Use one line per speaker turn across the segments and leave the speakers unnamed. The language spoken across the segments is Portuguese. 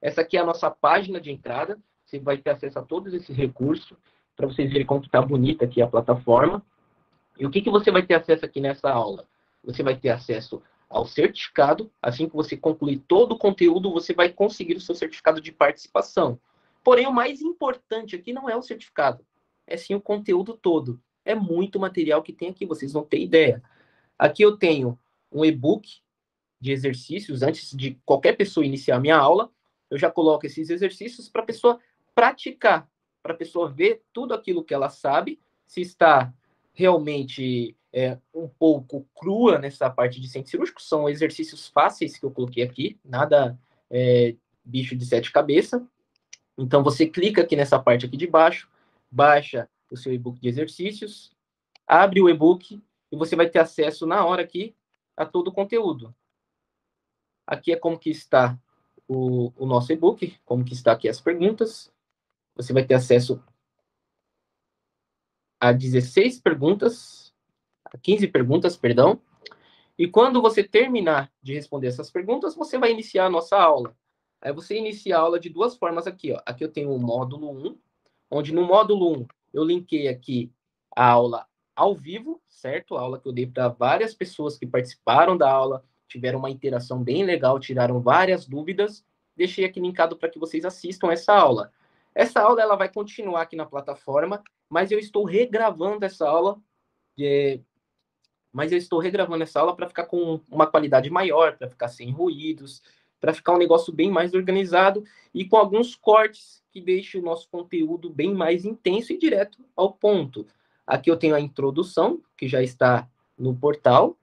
Essa aqui é a nossa página de entrada. Você vai ter acesso a todos esses recursos para vocês verem como está bonita aqui a plataforma. E o que, que você vai ter acesso aqui nessa aula? Você vai ter acesso ao certificado. Assim que você concluir todo o conteúdo, você vai conseguir o seu certificado de participação. Porém, o mais importante aqui não é o certificado, é sim o conteúdo todo. É muito material que tem aqui, vocês não têm ideia. Aqui eu tenho um e-book de exercícios antes de qualquer pessoa iniciar a minha aula. Eu já coloco esses exercícios para a pessoa praticar, para a pessoa ver tudo aquilo que ela sabe, se está realmente é, um pouco crua nessa parte de centro cirúrgico. São exercícios fáceis que eu coloquei aqui, nada é, bicho de sete cabeças. Então, você clica aqui nessa parte aqui de baixo, baixa o seu e-book de exercícios, abre o e-book e você vai ter acesso na hora aqui a todo o conteúdo. Aqui é como que está o, o nosso e-book, como que está aqui as perguntas. Você vai ter acesso a 16 perguntas, a 15 perguntas, perdão. E quando você terminar de responder essas perguntas, você vai iniciar a nossa aula. Aí você inicia a aula de duas formas aqui, ó. Aqui eu tenho o módulo 1, onde no módulo 1 eu linkei aqui a aula ao vivo, certo? A aula que eu dei para várias pessoas que participaram da aula, tiveram uma interação bem legal, tiraram várias dúvidas. Deixei aqui linkado para que vocês assistam essa aula. Essa aula ela vai continuar aqui na plataforma, mas eu estou regravando essa aula. É... Mas eu estou regravando essa aula para ficar com uma qualidade maior, para ficar sem ruídos, para ficar um negócio bem mais organizado e com alguns cortes que deixem o nosso conteúdo bem mais intenso e direto ao ponto. Aqui eu tenho a introdução, que já está no portal.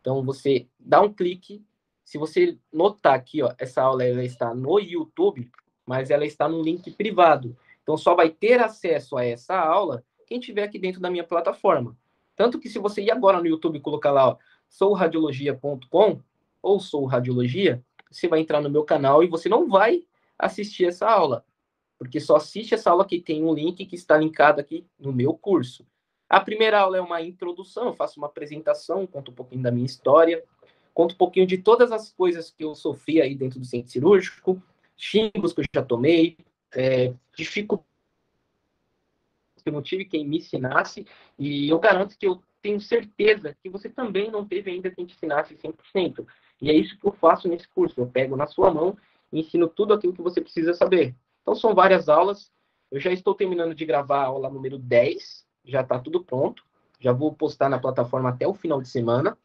Então, você dá um clique. Se você notar aqui, ó, essa aula ela está no YouTube, mas ela está no link privado. Então, só vai ter acesso a essa aula quem tiver aqui dentro da minha plataforma. Tanto que se você ir agora no YouTube e colocar lá, ó, ou sou radiologia, você vai entrar no meu canal e você não vai assistir essa aula, porque só assiste essa aula que tem um link que está linkado aqui no meu curso. A primeira aula é uma introdução, eu faço uma apresentação, conto um pouquinho da minha história, conto um pouquinho de todas as coisas que eu sofri aí dentro do centro cirúrgico, xingos que eu já tomei, é, dificuldades que eu não tive quem me ensinasse, e eu garanto que eu tenho certeza que você também não teve ainda quem te ensinasse 100%. E é isso que eu faço nesse curso. Eu pego na sua mão e ensino tudo aquilo que você precisa saber. Então, são várias aulas. Eu já estou terminando de gravar a aula número 10. Já está tudo pronto. Já vou postar na plataforma até o final de semana.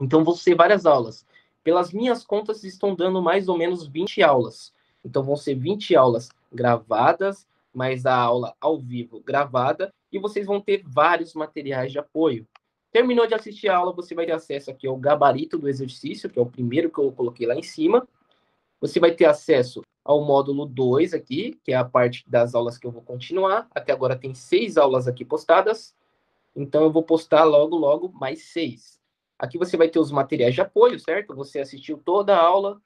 Então, vão ser várias aulas. Pelas minhas contas, estão dando mais ou menos 20 aulas. Então, vão ser 20 aulas gravadas, mais a aula ao vivo gravada. E vocês vão ter vários materiais de apoio. Terminou de assistir a aula, você vai ter acesso aqui ao gabarito do exercício, que é o primeiro que eu coloquei lá em cima. Você vai ter acesso ao módulo 2 aqui, que é a parte das aulas que eu vou continuar. Até agora tem seis aulas aqui postadas. Então eu vou postar logo, logo mais seis. Aqui você vai ter os materiais de apoio, certo? Você assistiu toda a aula,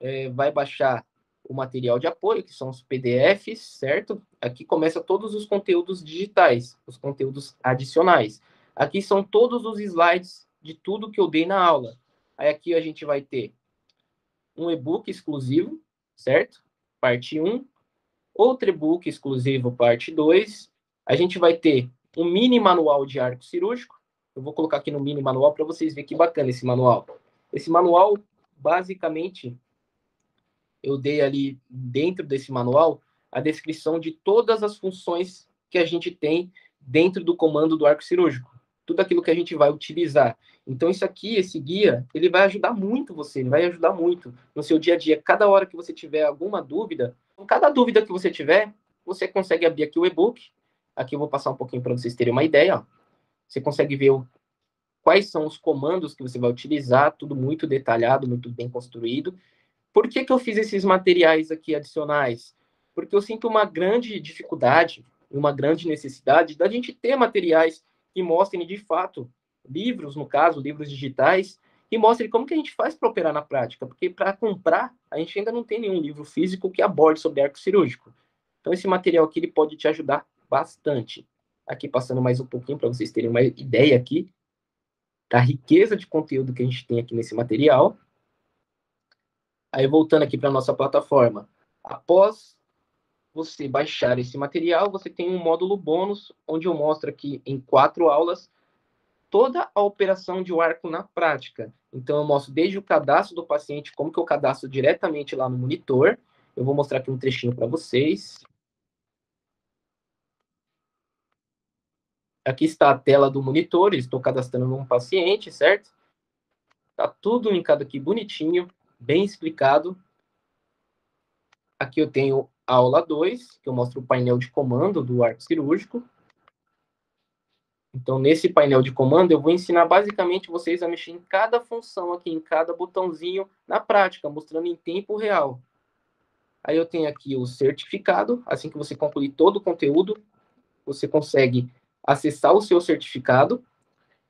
é, vai baixar o material de apoio, que são os PDFs, certo? Aqui começa todos os conteúdos digitais, os conteúdos adicionais. Aqui são todos os slides de tudo que eu dei na aula. Aí aqui a gente vai ter um e-book exclusivo, certo? Parte 1. Outro e-book exclusivo, parte 2. A gente vai ter um mini manual de arco cirúrgico. Eu vou colocar aqui no mini manual para vocês verem que bacana esse manual. Esse manual, basicamente, eu dei ali dentro desse manual a descrição de todas as funções que a gente tem dentro do comando do arco cirúrgico tudo aquilo que a gente vai utilizar. Então, isso aqui, esse guia, ele vai ajudar muito você, ele vai ajudar muito no seu dia a dia. Cada hora que você tiver alguma dúvida, cada dúvida que você tiver, você consegue abrir aqui o e-book. Aqui eu vou passar um pouquinho para vocês terem uma ideia. Ó. Você consegue ver o, quais são os comandos que você vai utilizar, tudo muito detalhado, muito bem construído. Por que, que eu fiz esses materiais aqui adicionais? Porque eu sinto uma grande dificuldade, uma grande necessidade da gente ter materiais que mostrem de fato livros, no caso, livros digitais, que mostrem como que a gente faz para operar na prática, porque para comprar, a gente ainda não tem nenhum livro físico que aborde sobre arco cirúrgico. Então, esse material aqui ele pode te ajudar bastante. Aqui, passando mais um pouquinho para vocês terem uma ideia aqui da riqueza de conteúdo que a gente tem aqui nesse material. Aí, voltando aqui para nossa plataforma, Após você baixar esse material, você tem um módulo bônus, onde eu mostro aqui em quatro aulas toda a operação de arco na prática. Então, eu mostro desde o cadastro do paciente, como que eu cadastro diretamente lá no monitor. Eu vou mostrar aqui um trechinho para vocês. Aqui está a tela do monitor, estou cadastrando um paciente, certo? Tá tudo linkado aqui bonitinho, bem explicado. Aqui eu tenho a aula 2, que eu mostro o painel de comando do arco cirúrgico. Então, nesse painel de comando, eu vou ensinar basicamente vocês a mexer em cada função aqui, em cada botãozinho na prática, mostrando em tempo real. Aí eu tenho aqui o certificado, assim que você concluir todo o conteúdo, você consegue acessar o seu certificado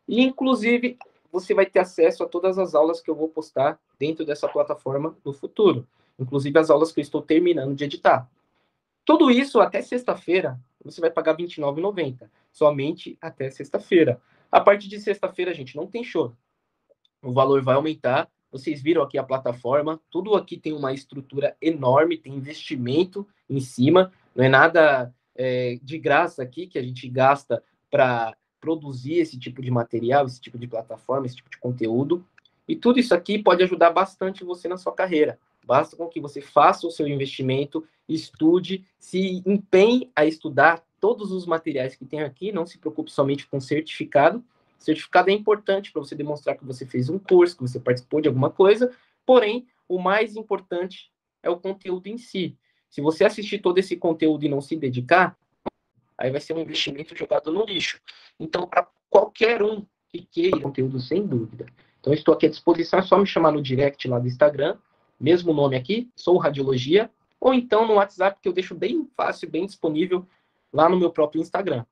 e, inclusive, você vai ter acesso a todas as aulas que eu vou postar dentro dessa plataforma no futuro, inclusive as aulas que eu estou terminando de editar. Tudo isso até sexta-feira, você vai pagar R$ 29,90, somente até sexta-feira. A partir de sexta-feira, gente, não tem show. O valor vai aumentar. Vocês viram aqui a plataforma, tudo aqui tem uma estrutura enorme, tem investimento em cima, não é nada é, de graça aqui que a gente gasta para produzir esse tipo de material, esse tipo de plataforma, esse tipo de conteúdo. E tudo isso aqui pode ajudar bastante você na sua carreira. Basta com que você faça o seu investimento, estude, se empenhe a estudar todos os materiais que tem aqui, não se preocupe somente com certificado. Certificado é importante para você demonstrar que você fez um curso, que você participou de alguma coisa, porém, o mais importante é o conteúdo em si. Se você assistir todo esse conteúdo e não se dedicar, aí vai ser um investimento jogado no lixo. Então, para qualquer um que queira conteúdo, sem dúvida. Então, estou aqui à disposição, é só me chamar no direct lá do Instagram, mesmo nome aqui, sou Radiologia, ou então no WhatsApp, que eu deixo bem fácil, bem disponível lá no meu próprio Instagram.